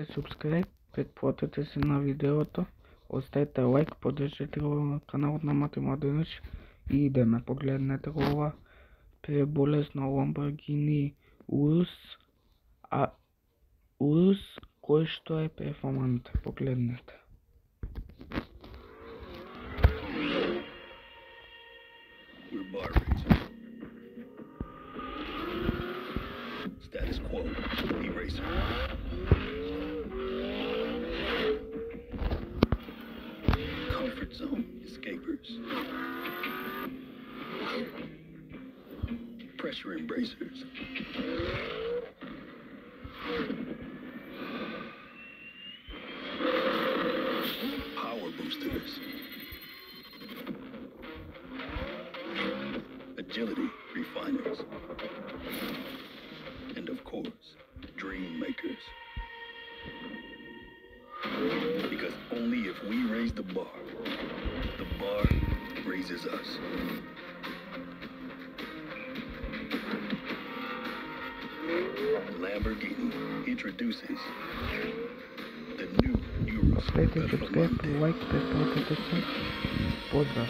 subscribe, предплатете се на видеото, оставете лайк, поддържайте го на канал на Мати Младенич и да погледнете кола преболесно Lamborghini Urus, а Urus, който е перформант. Погледнете. Status quo. Eraser. Comfort zone. Escapers. Pressure embracers. Power boosters. agility refiners, and of course, dream makers. Because only if we raise the bar, the bar pleases us. Lamborghini introduces the new Urus. Перфоманте. Лайк, подписывайтесь. Поздно.